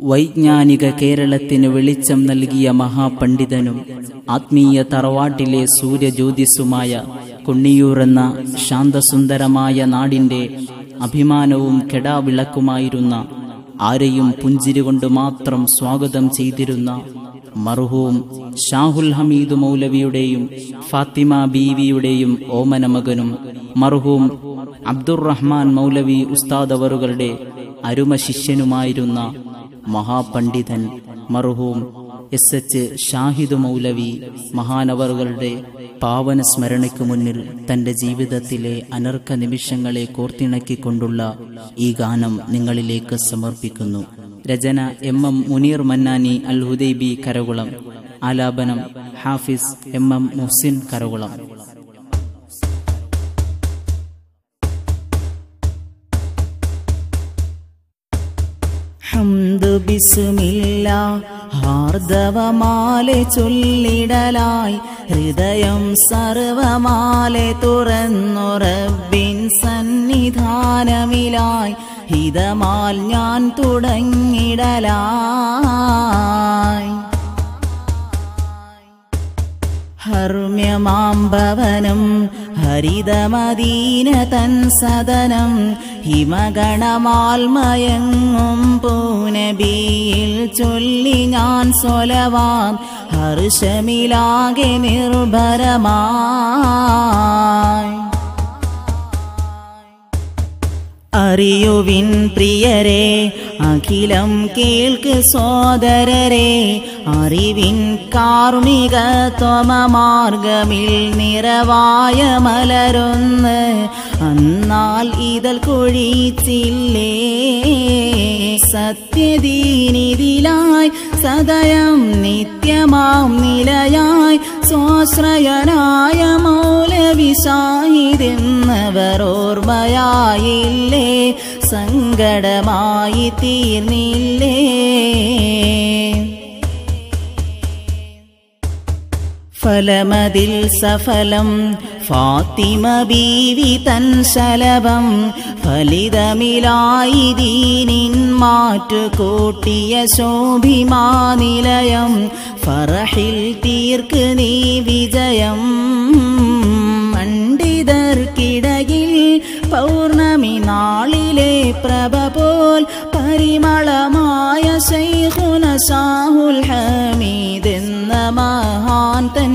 വൈജ്ഞാനിക കേരളത്തിന് വെളിച്ചം നൽകിയ മഹാപണ്ഡിതനും ആത്മീയ തറവാട്ടിലെ സൂര്യജ്യോതിസുമായ കൊണ്ണിയൂർ എന്ന ശാന്തസുന്ദരമായ നാടിന്റെ അഭിമാനവും കെടാവിളക്കുമായിരുന്ന ആരെയും പുഞ്ചിരി കൊണ്ട് മാത്രം സ്വാഗതം ചെയ്തിരുന്ന മർഹൂം ഷാഹുൽ ഹമീദ് മൗലവിയുടെയും ഫാത്തിമ ബീവിയുടെയും ഓമനമകനും മർഹൂം അബ്ദുറഹ്മാൻ മൗലവി ഉസ്താദ് അവറുകളുടെ അരുമ ശിഷ്യനുമായിരുന്ന മഹാപണ്ഡിതൻ മർഹൂം എസ് എച്ച് ഷാഹിദ് മൗലവി മഹാനവറുകളുടെ പാവന സ്മരണയ്ക്ക് മുന്നിൽ തന്റെ ജീവിതത്തിലെ അനർക്ക നിമിഷങ്ങളെ കോർത്തിണക്കിക്കൊണ്ടുള്ള ഈ ഗാനം നിങ്ങളിലേക്ക് സമർപ്പിക്കുന്നു. രചന എം എം മുനീർ മന്നാനി അൽ ഹുദൈബി കരകുളം. ആലാപനം ഹാഫിസ് എം എം മുഹ്സിൻ കരകുളം. ഹംദു ബിസ്മില്ല. ഹാർദവമാലെ ചൊല്ലിടലായി. ഹൃദയം സർവമാലെ തുറന്നു റബ്ബിൻ സന്നിധാനമിലായി. ഹിതമാൽ ഞാൻ തുടങ്ങിടലായി. ഹർമ്യമാംബവനം ഹരിതമദീന തൻ സദനം ഹിമഗണമാൽമയങ്ങും പൂനബിയിൽ ചൊല്ലി ഞാൻ സ്വലവാം ഹർഷമിലാകെ നിർഭരമായി അറിയുവിൻ പ്രിയരെ അഖിലം കേൾക്ക് സോദരരെ അറിവിൻ കാർമിക ത്വമമാർഗമിൽ നിറവായ മലരൊന്ന് അന്നാൽ ഇതൽ കൊഴിച്ചില്ലേ. സത്യദീനിതിലായി സദയം നിത്യമാം നിലയായി സ്വാശ്രയനായ മൗലവിശാഹിതെന്നവർ ഓർമ്മയായില്ലേ? സങ്കടമായി തീർന്നില്ലേ? ഫലമതിൽ സഫലം ഫാത്തിമ ബീവി തൻ ശലഭം ഫലിതമിലായി ദീനിൻ മാറ്റുകൂട്ടിയ ശോഭിമാനിലയം ഫറഹിൽ തീർക്ക് നീ വിജയം പണ്ഡിതർക്കിടയിൽ പൗർണമി നാളിലെ പ്രഭ പോൽ പരിമളമായ ശൈഖുന സാഹുൽ ഹമീദ് എന്ന മഹാൻ തൻ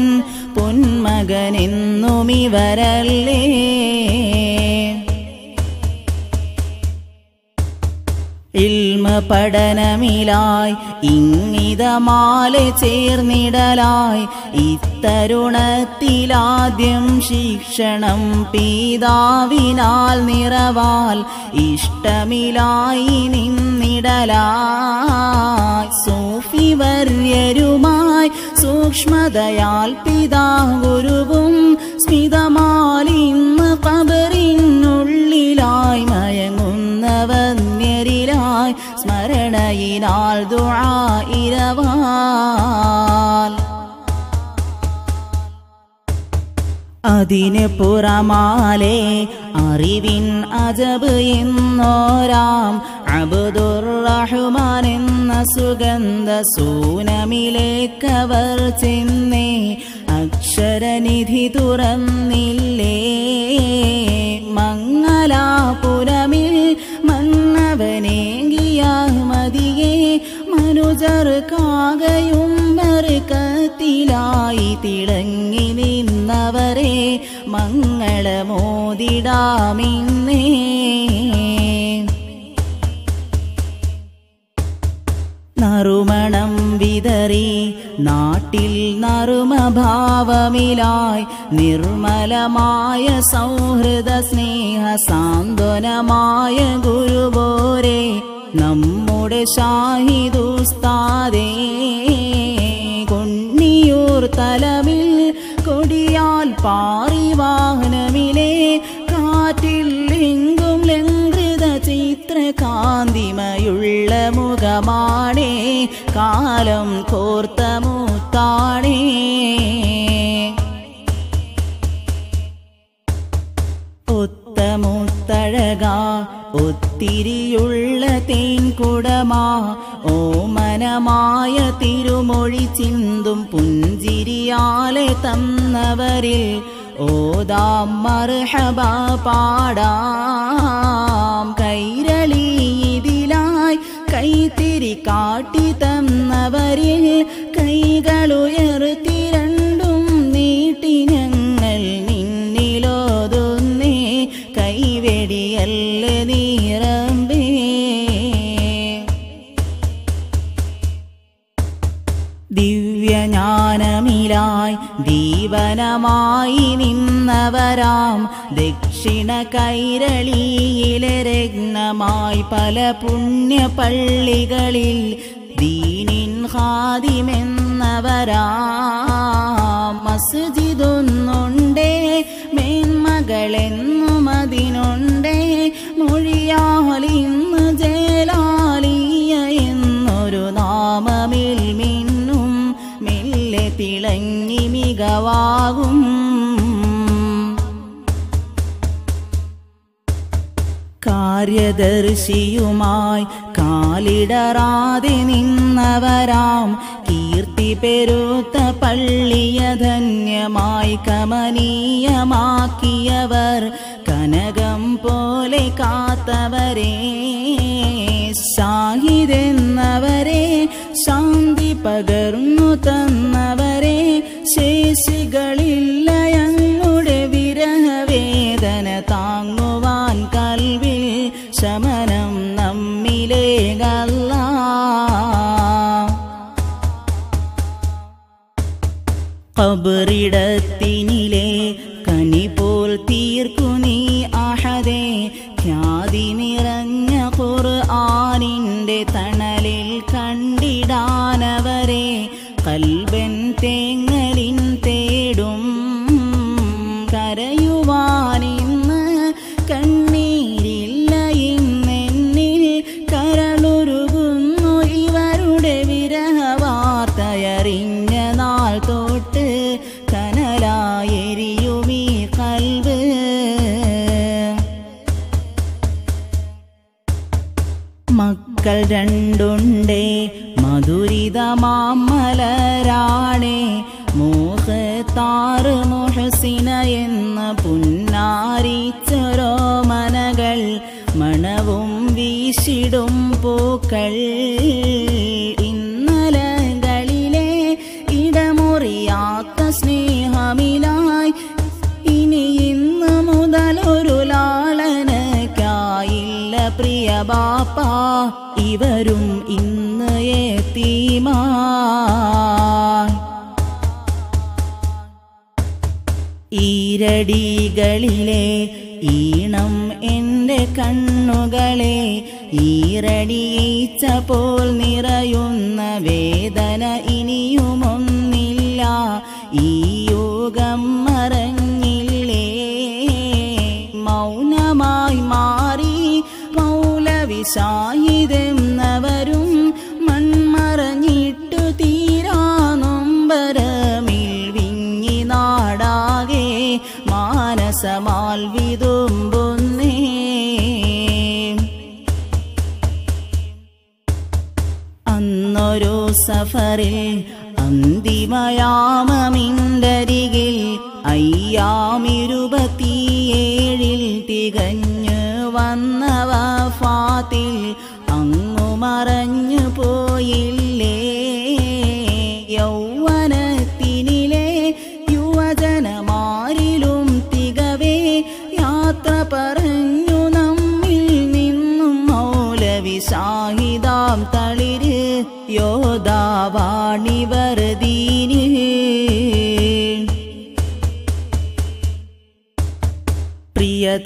പഠനമിലായി ഇങ്ങിതമാലെ ചേർന്നിടലായി ഇത്തരുണത്തിലാദ്യം ശിക്ഷണം പീതാവിനാൽ നിറവാൽ ഇഷ്ടമിലായി നിന്നിടലായി. സൂഫിവര്യരുമായി സൂക്ഷ്മതയാൽ പിതാ ഗുരുവും സ്മിതമാലിന്ന് കബറിനുള്ളിലായി മയങ്ങുന്നവന്യരിലായി സ്മരണയിനാൽ ദുആഇരവാൽ അതിന് പുറമാലെ അറിവിൻ അജബ് എന്നോരാം. അബുദുറഹ്മാൻ എന്ന സുഗന്ധ സൂനമിലേക്കവർ ചെന്നേ. അക്ഷരനിധി തുറന്നില്ലേ? മനുജർക്കാകയും മറുക്കത്തിലായി തിളങ്ങി നിന്നവരെ മംഗളമോതിടാമിന്നേ. നറുമണം വിതറി നാട്ടിൽ നറുമഭാവമിലായി നിർമ്മലമായ സൗഹൃദ സ്നേഹ സാന്ത്വനമായ ഗുരുബോരെ നമ്മുടെ ഷാഹിദുസ്താദേ കൊണ്ണിയൂർ തലമിൽ കൊടിയാൽ പാറി വാഹനമിലെ കാറ്റിൽ എങ്കും ലംഘൃത ചിത്രകാന്തിമയുള്ള മുഖമാണേ കാലം കോർത്ത മൂത്താണേ. ഒത്തമുത്തഴക ഒത്ത ഒത്തിരിയുള്ള തേൻകുടമാ ഓമനമായ തിരുമൊഴി ചിന്തും പുഞ്ചിരിയാലെ തന്നവരിൽ ഓതാം മർഹബ പാടാം. കൈരളി ഇതിലായി കൈത്തിരി കാട്ടി തന്നവരിൽ കൈകളുയർത്തി ദിവ്യജ്ഞാനമിലായി ദീപനമായി നിന്നവരാം. ദക്ഷിണ കൈരളിയിലെ രത്നമായി പല പുണ്യ പള്ളികളിൽ ദീനിൻ ഹാദിമെന്നവരാം മസ്ജിദൊന്നുണ്ടേ മേന്മകളെന്നും മികവാകും കാര്യദർശിയുമായി കാലിടറാതെ നിന്നവരാം. കീർത്തി പെരുത്ത പള്ളിയ ധന്യമായി കമനീയമാക്കിയവർ കനകം പോലെ കാത്തവരെ. സാഹിതെന്നവരെ ശാന്തി പകർന്നു തന്നവരെ ശേഷികളില്ല. ഞങ്ങളുടെ വിരഹവേദന താങ്ങുവാൻ കൽവിൽ ശമനം നമ്മിലേകല്ല. കബറിടത്തിനിലെ ബാപ്പ ഇവരും ഇന്ന് ഏത്തീമാരടികളിലെ ഈണം എന്റെ കണ്ണുകളെ ഈരടിയിച്ച പോൽ നിറയുന്ന വേദന ഇനിയുമൊന്നില്ല. ഈ യോഗം മൗലവിശാഹിതെന്നവരും മൺമറഞ്ഞിട്ടു തീരാ നൊമ്പരമിൽ വിങ്ങി നാടാകെ മാനസമാൽ വിതുമ്പുന്നേ അന്നൊരു സഫറിൽ അന്തിമയാമമിണ്ടരികിൽ അയ്യാമിരുപത്തിയേഴിൽ തികഞ്ഞു വന്നവ ഫാത്തിൽ അങ്ങു മറഞ്ഞു പോയില്ലേ? യൗവനത്തിനിലെ യുവജനമാരിലും തികവേ യാത്ര പറഞ്ഞു നമ്മിൽ നിന്നും മൗലവി സാഹിതാം തളിര് യോദാവാണിവർ ദീനി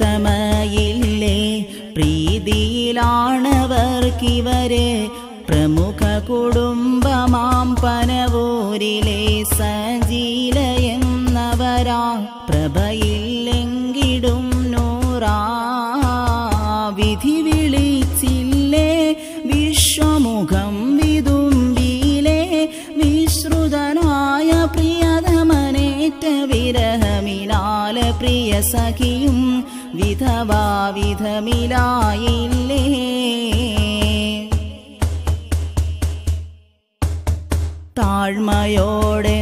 പ്രിയതമയില്ലേ പ്രീതിയിലാണവർക്കിവര് പ്രമുഖ കുടുംബമാം പനവൂരിലെ സജീല എന്നവരാ. പ്രഭയില്ലെങ്കിടും നൂറാ. വിധി വിളിച്ചില്ലേ വിശ്വമുഖം വിതുമ്പിയിലെ വിശ്രുതനായ പ്രിയതമനേറ്റ വിരഹമിലാല പ്രിയ സഖിയും വിധവാ വിധമിലായില്ലേ? താഴ്മയോടെ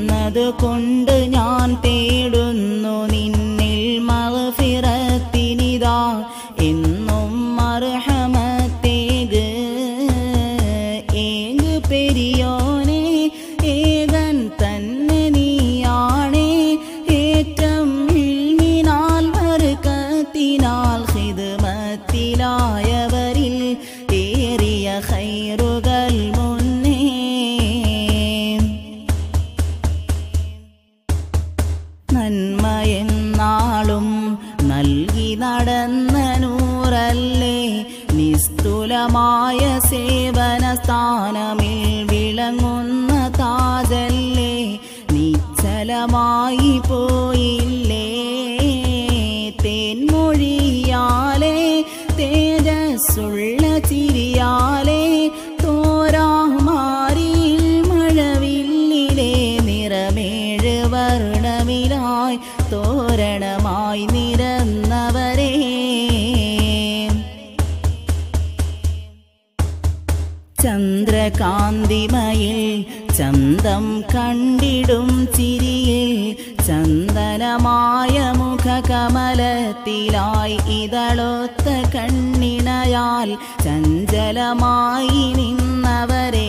എന്നതുകൊണ്ട് ഞാൻ തേടുന്നു மனமாயி போயில்லே தேன்மொழியாலே தேஜசுள்ள சிரியாலே തോരാ മാറിയിൽ മഴവില്ലിലെ നിറമേഴ് വർണ്ണമിലായി തോരണമായി നിരന്നവരെ ചന്ദ്രകാന്തിമയിൽ ചന്തം കണ്ടിടും ചിരിയിൽ ചന്ദനമായ മുഖകമലത്തിലായി ഇതളൊത്ത കണ്ണിണയാൽ ചഞ്ചലമായി നിന്നവരെ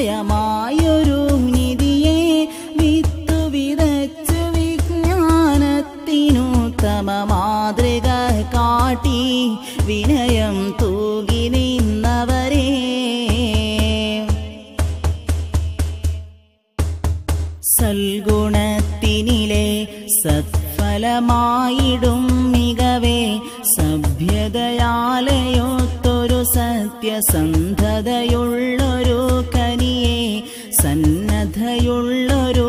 വിസ്മയമായൊരു നിധിയെ വിത്തു വിതച്ചു വിജ്ഞാനത്തിനുത്തമ മാതൃക കാട്ടി വിനയം തൂകി നിന്നവരെ. സൽഗുണത്തിനിലെ സത്ഫലമായിടും മികവേ സഭ്യതയാലയോ സത്യസന്ധതയുള്ളൊരു കനിയെ സന്നദ്ധയുള്ളൊരു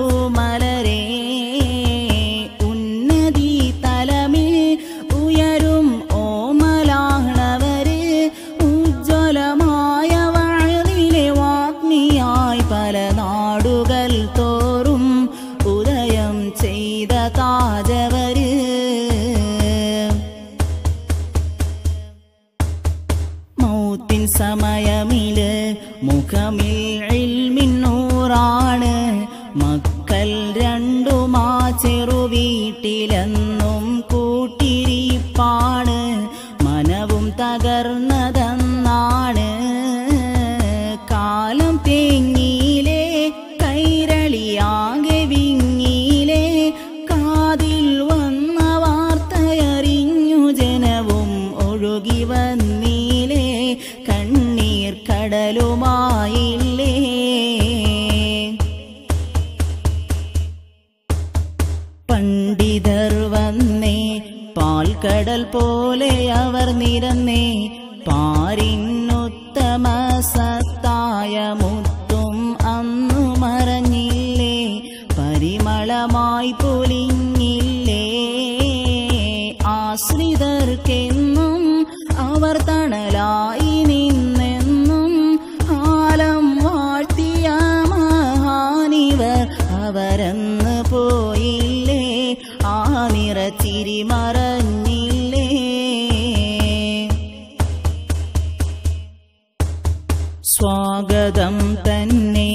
സ്വാഗതം തന്നെ.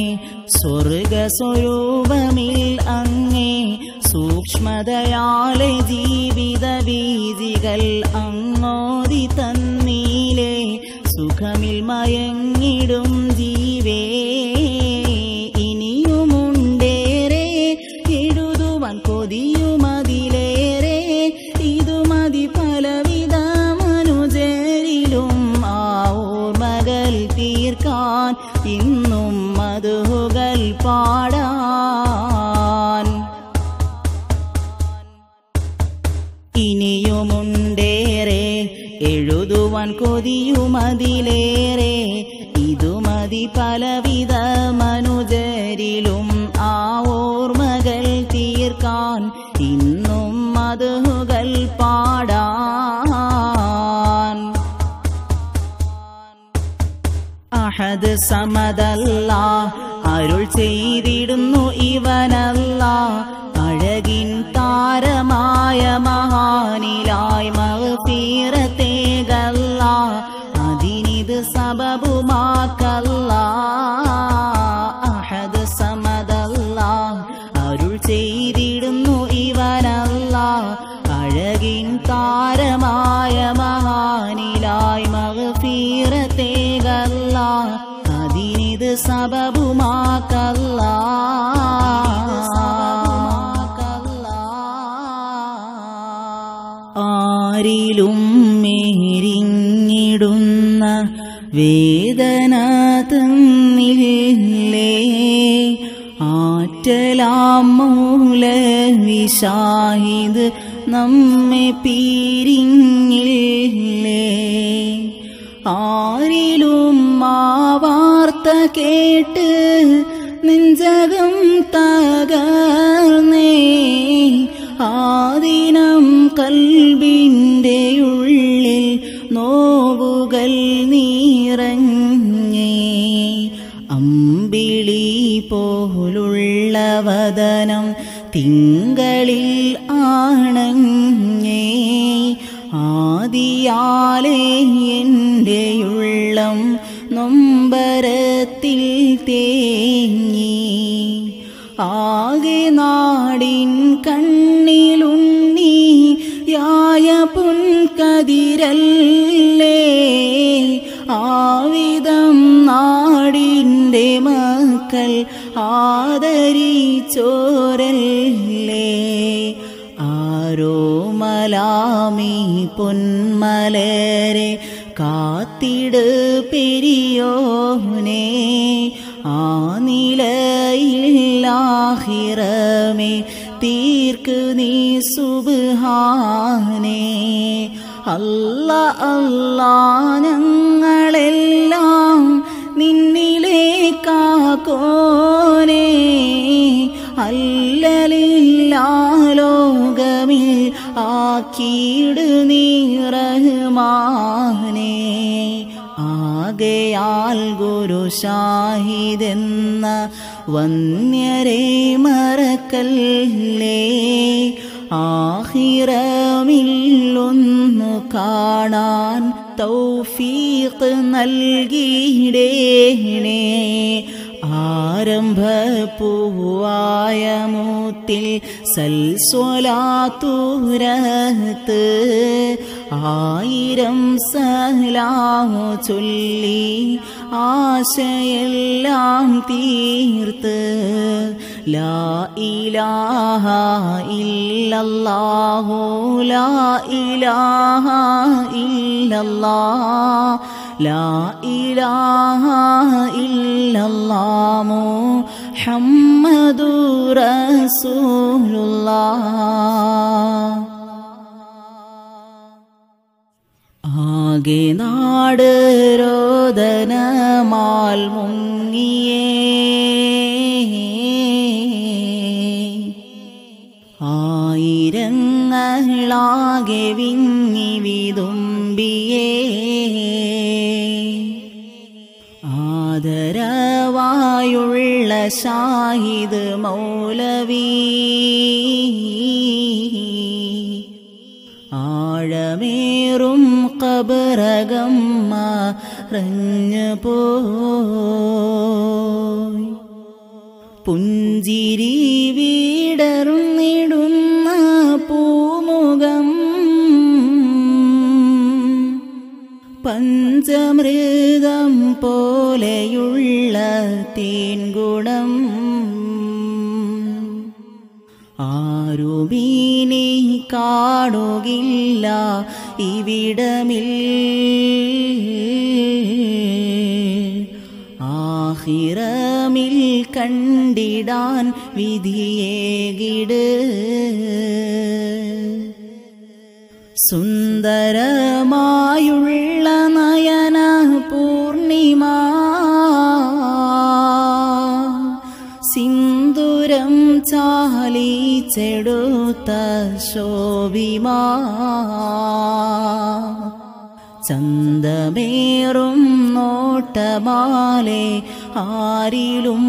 സ്വർഗസ്വരൂപമിൽ അങ്ങേ സൂക്ഷ്മതയാലെ ജീവിത വീതികൾ അങ്ങോതി തന്നീലേ സുഖമിൽ മയങ്ങിടും ഇനിയുമുണ്ടേറെ എഴുതുവാൻ കൊതിയുമതിലേറെ ഇതുമതി പലവിധ മനുജരിലും. ആ ഓർമ്മകൾ തീർക്കാൻ ഇന്നും മധുകൾ പാടാൻ. അഹദ് സമതല്ല അരുൾ ചെയ്തിടുന്നു ഇവനല്ല. അഴകിൻ താരമായ മഹാനിലായി മഹഫീറത്തേകല്ല അതിനിത് സബബുമാക്കല്ല. അഹദ് സമതല്ല അരുൾ ചെയ്തിടുന്നു ഇവനല്ല. അഴകിൻ വേദന തന്നില്ലേ ആറ്റലാം നമ്മെ പീരിങ്ങില്ലേ ആരിലും മാവാർത്ത വാർത്ത കേട്ട് നെഞ്ചകം തകർന്നേ? ആദരിച്ചോരല്ലേ ആരോ മലാമി പൊന്മലരെ കാത്തിട് പെരിയോനെ. ആ നിലയില്ലാഹിറമേ തീർക്ക് നീ സുബാനെ അല്ല അല്ലാ ഞങ്ങളെല്ലാം നിന്നിലേക്കാക്കോനേ ലോകമിൽ ആക്കിയിട് നീ റഹ്മാനേ ആകയാൽ ഗുരു ഷാഹിദെന്ന വന്യരെ മറക്കല്ലേ. ആഹിറമില്ലൊന്നു കാണാൻ തൗഫീഖ് നൽകിയിടേണേ. ആരംഭപ്പൂവായ മൂത്തിൽ സൽസ്വലാത്തൂരത്ത് ആയിരം സലാഹു ചൊല്ലി ആശയെല്ലാം തീർത്ത്. ലാ ഇലാഹ ഇല്ലല്ലാഹു ലാ ഇലാഹ ഇല്ലല്ലാഹ് ലാ ഇലാഹ മുഹമ്മദുർ റസൂലുള്ള. ആകെ നാട് രോദനമാൽ മുങ്ങിയേ. ആയിരങ്ങളാകെ വിങ്ങി വിതുമ്പിയേ. ആദരവായുള്ള ഷാഹിദ് മൗലവി. ആഴമേറും കബറകം മറഞ്ഞു പോയി. പുഞ്ചിരി വീടറുന്നിടുന്ന പൂമുഖം. പഞ്ചമൃതം തേൻകുണം ആരുമീനെ കാണുകില്ല ഇവിടമിൽ. ആഹിറമിൽ കണ്ടിടാൻ വിധിയേകിട്. സുന്ദരമായുള്ള ചാലിച്ചെടുത്ത ശോഭിമാ. ചന്തമേറും നോട്ടമാലെ ആരിലും.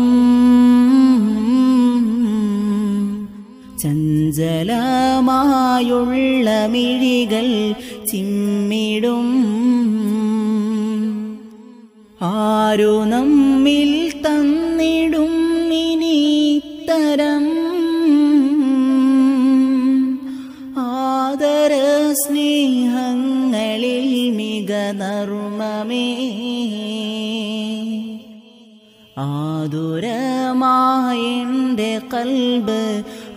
ചഞ്ചലമായുള്ള മിഴികൾ ചിമ്മിടും. ആരു നമ്മിൽ തന്നിടും ഇനിത്തരം സ്നേഹങ്ങളിൽ മിക നർമ്മമേ ആതുരമായെന്റെ കൽബ്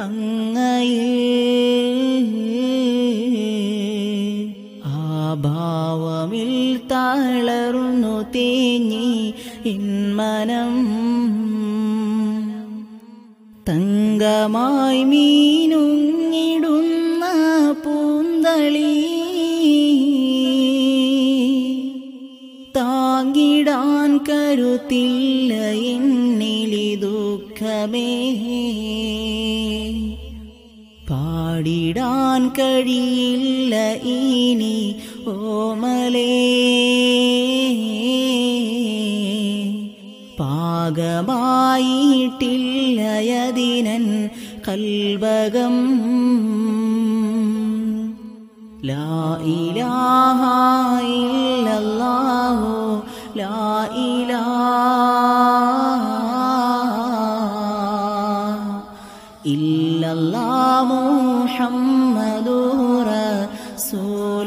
അങ്ങയിൽ. ഭാവമിൽ തളർന്നു തേങ്ങി ഇന്മനം തങ്കമായി മീനുങ്ങിടുന്ന പൂന്തളി താങ്ങിടാൻ കരുത്തില്ല എന്നിലി ദുഃഖമേ. പാടിടാൻ കഴിയില്ല ഇനി ഓമലേ പാകമായിട്ടില്ലയതിനൻ കൽവകം. ലാ ഇലാഹ ഇല്ലല്ലാഹു ലാ ഇലാഹ ഇല്ലല്ലാഹു മുഹമ്മദുർ റസൂലുള്ളാഹ്